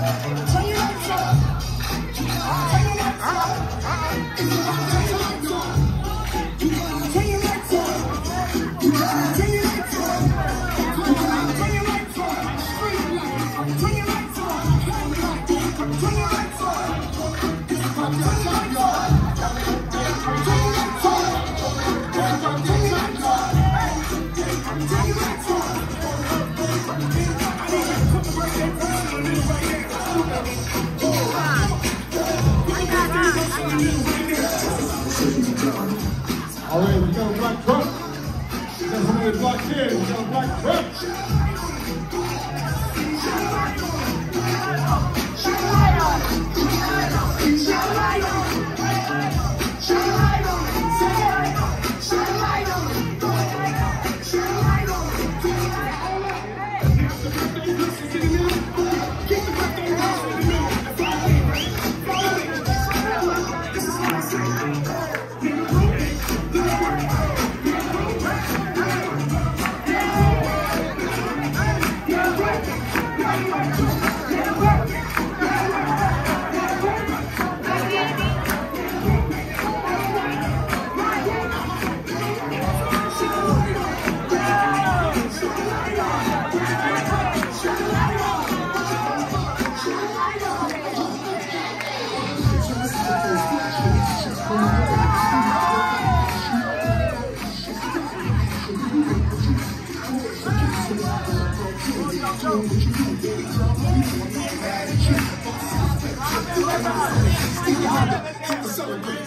All right, we got a black. We got somebody. We got a black truck. Celebrate.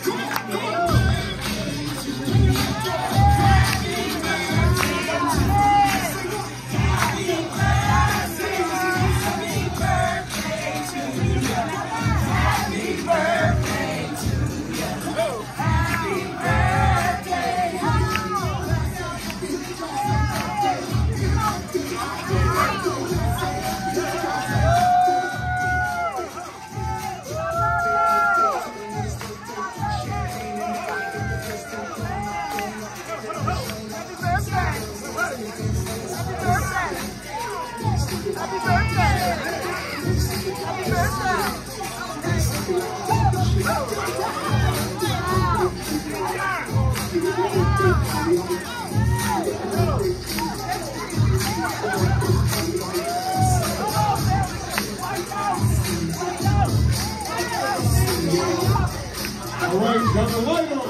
Joga loiro!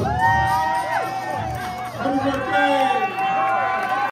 Vamos, Joaquim!